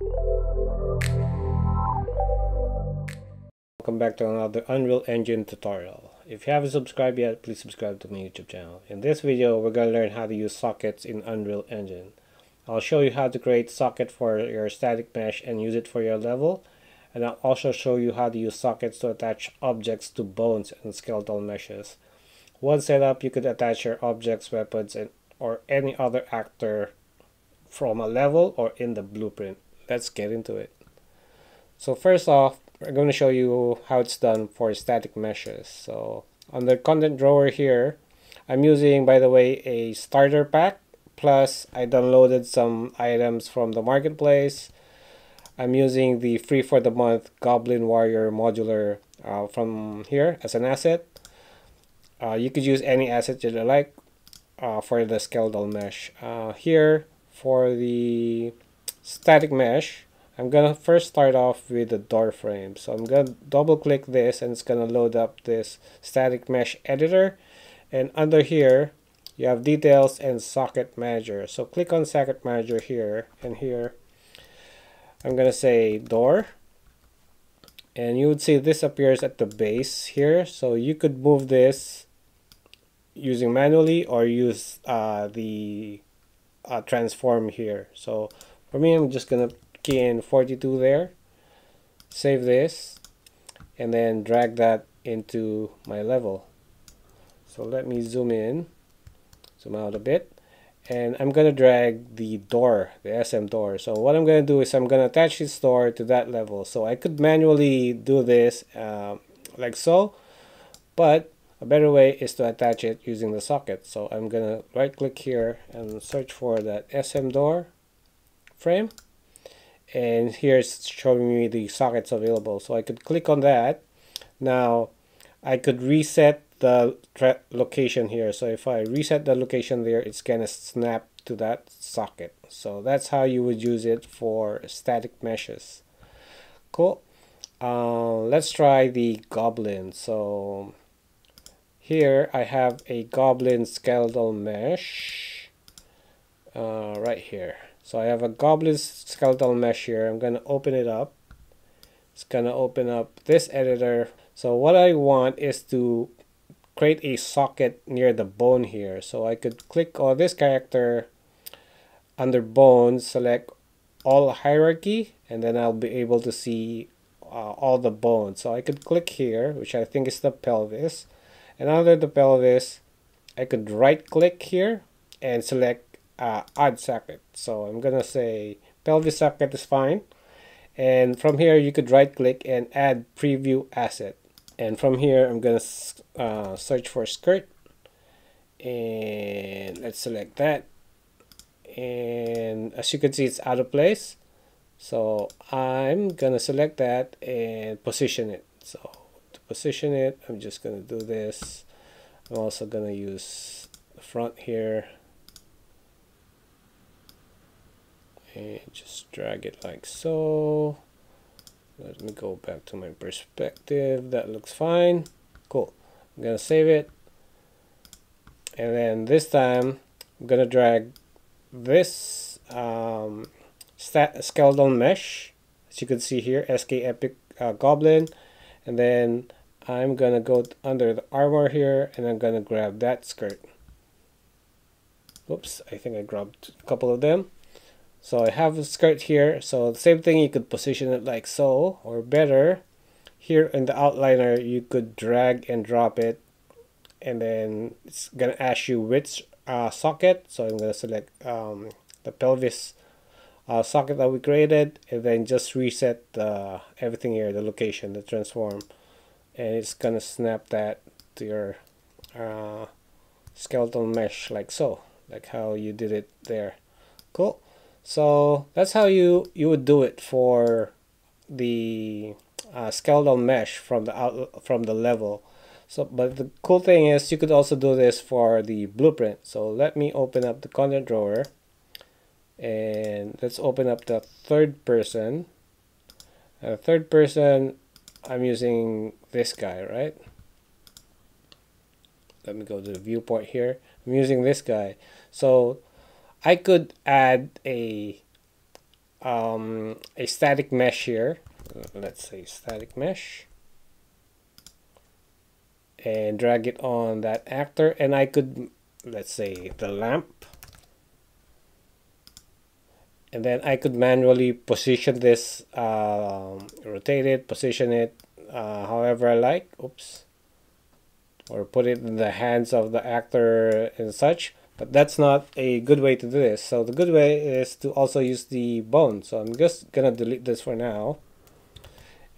Welcome back to another Unreal Engine tutorial. If you haven't subscribed yet, please subscribe to my YouTube channel. In this video, we're going to learn how to use sockets in Unreal Engine. I'll show you how to create socket for your static mesh and use it for your level. And I'll also show you how to use sockets to attach objects to bones and skeletal meshes. One setup, you could attach your objects, weapons, and or any other actor from a level or in the blueprint. Let's get into it. So first off, I'm going to show you how it's done for static meshes. So on the content drawer here, I'm using, by the way, a starter pack. Plus, I downloaded some items from the marketplace. I'm using the free for the month Goblin Warrior modular uh, from here as an asset. Uh, you could use any asset you like uh, for the skeletal mesh. Uh, here, for the static mesh, I'm gonna first start off with the door frame. So I'm gonna double click this and it's gonna load up this static mesh editor. And under here, you have details and socket manager. So click on socket manager here and here. I'm gonna say door. And you would see this appears at the base here. So you could move this using manually or use uh, the uh, transform here. So for me, I'm just gonna key in 42 there save this and then drag that into my level. So let me zoom in zoom out a bit and I'm gonna drag the door the SM door. So what I'm gonna do is I'm gonna attach this door to that level. So I could manually do this uh, like so but a better way is to attach it using the socket. So I'm gonna right click here and search for that SM door frame. And here it's showing me the sockets available. So I could click on that. Now I could reset the location here. So if I reset the location there it's gonna snap to that socket. So that's how you would use it for static meshes. Cool. Uh, let's try the goblin. So here I have a goblin skeletal mesh. Uh, right here so I have a goblin skeletal mesh here. I'm going to open it up. It's going to open up this editor. So what I want is to create a socket near the bone here. So I could click on this character under bones, select all hierarchy, and then I'll be able to see uh, all the bones. So I could click here, which I think is the pelvis. And under the pelvis, I could right click here and select uh, add socket. So I'm gonna say pelvis socket is fine. And from here you could right click and add preview asset. And from here I'm gonna uh, search for skirt. And let's select that. And as you can see it's out of place. So I'm gonna select that and position it. So to position it, I'm just gonna do this. I'm also gonna use the front here and just drag it like so. Let me go back to my perspective. That looks fine. Cool. I'm gonna save it. And then this time I'm gonna drag this um, skeleton mesh. As you can see here SK Epic uh, Goblin. And then I'm gonna go under the armor here and I'm gonna grab that skirt. Oops I think I grabbed a couple of them so I have a skirt here. So the same thing, you could position it like so, or better, here in the outliner, you could drag and drop it, and then it's gonna ask you which uh, socket. So I'm gonna select um, the pelvis uh, socket that we created, and then just reset uh, everything here, the location, the transform, and it's gonna snap that to your uh, skeletal mesh like so, like how you did it there. Cool. So that's how you you would do it for the uh, skeletal mesh from the out from the level. So, but the cool thing is you could also do this for the blueprint. So let me open up the content drawer and let's open up the third person. Uh, third person, I'm using this guy, right? Let me go to the viewport here. I'm using this guy. So I could add a um, a static mesh here. Let's say static mesh. And drag it on that actor. And I could let's say the lamp. And then I could manually position this um, rotate it position it uh, however I like. Oops. Or put it in the hands of the actor and such but that's not a good way to do this. So the good way is to also use the bone. So I'm just gonna delete this for now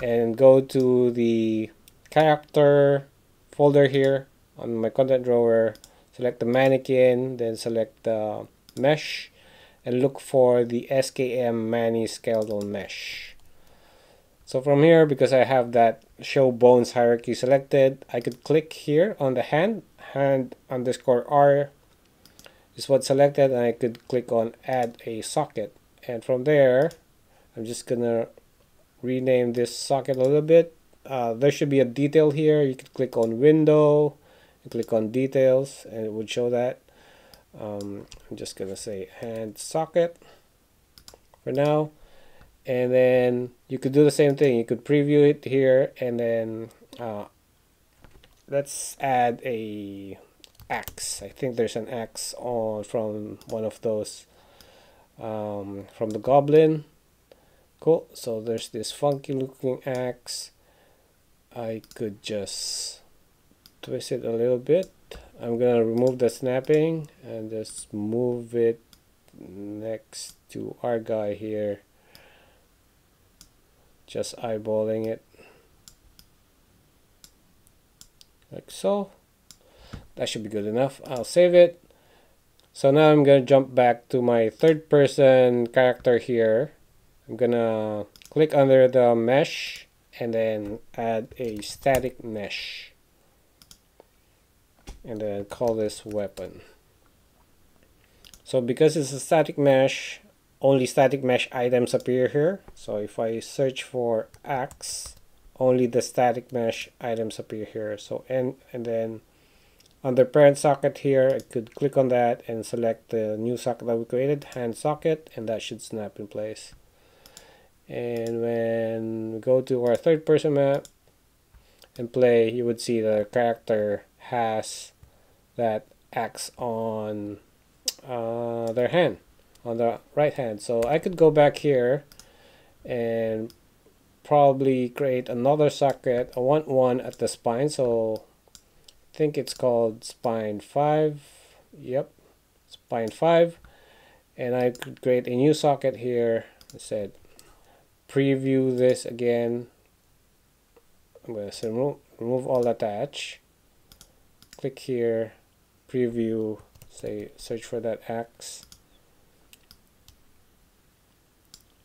and go to the character folder here on my content drawer. Select the mannequin then select the mesh and look for the SKM Manny skeletal mesh. So from here because I have that show bones hierarchy selected I could click here on the hand hand underscore R is what selected and I could click on add a socket. And from there I'm just gonna rename this socket a little bit. Uh, there should be a detail here. You could click on window click on details and it would show that. Um, I'm just gonna say hand socket for now. And then you could do the same thing. You could preview it here and then uh, let's add a axe I think there's an axe on from one of those um, from the goblin. Cool. So there's this funky looking axe I could just twist it a little bit. I'm gonna remove the snapping and just move it next to our guy here. Just eyeballing it. Like so that should be good enough. I'll save it. So now I'm gonna jump back to my third person character here. I'm gonna click under the mesh and then add a static mesh. And then call this weapon. So because it's a static mesh only static mesh items appear here. So if I search for axe only the static mesh items appear here. So and and then under parent socket here I could click on that and select the new socket that we created hand socket and that should snap in place. And when we go to our third person map and play you would see the character has that axe on uh, their hand on the right hand. So I could go back here and probably create another socket I want one at the spine. So think it's called spine 5 yep spine 5 and I could create a new socket here I said preview this again. I'm going to remove, remove all attach. Click here preview say search for that axe.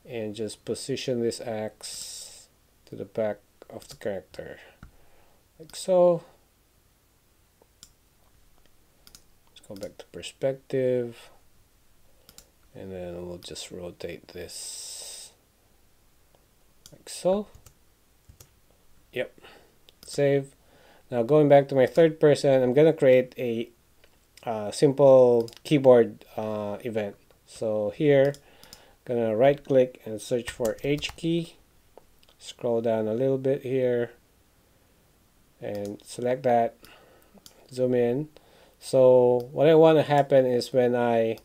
And just position this axe to the back of the character. Like so let's go back to perspective. And then we'll just rotate this like so. Yep. Save. Now going back to my third person I'm gonna create a uh, simple keyboard uh, event. So here gonna right click and search for H key. Scroll down a little bit here. And select that. Zoom in so what I want to happen is when I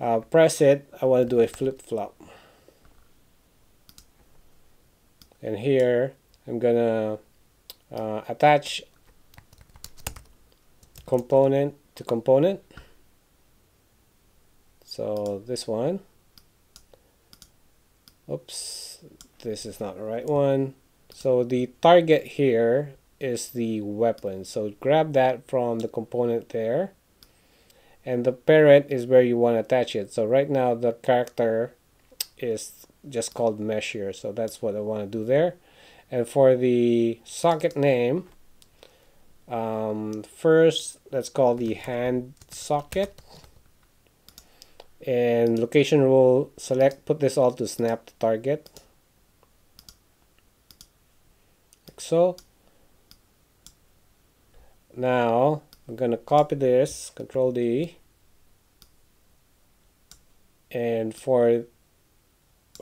uh, press it I want to do a flip-flop. And here I'm gonna uh, attach component to component. So this one. Oops this is not the right one. So the target here is the weapon. So grab that from the component there. And the parent is where you want to attach it. So right now the character is just called mesh here so that's what I want to do there. And for the socket name um, first let's call the hand socket. And location rule select put this all to snap the target. Like so now I'm gonna copy this control D and for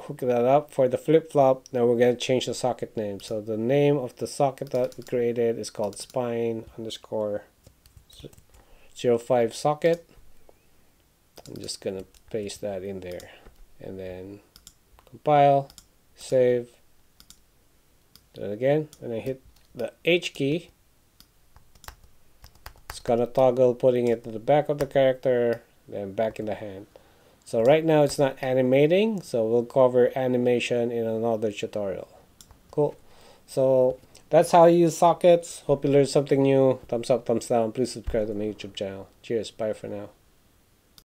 hook that up for the flip-flop now we're going to change the socket name. So the name of the socket that we created is called spine underscore 05 socket. I'm just gonna paste that in there and then compile save do it again and I hit the H key gonna toggle putting it to the back of the character then back in the hand. So right now it's not animating so we'll cover animation in another tutorial. Cool. So that's how you use sockets. Hope you learned something new. Thumbs up thumbs down. Please subscribe to my youtube channel. Cheers. Bye for now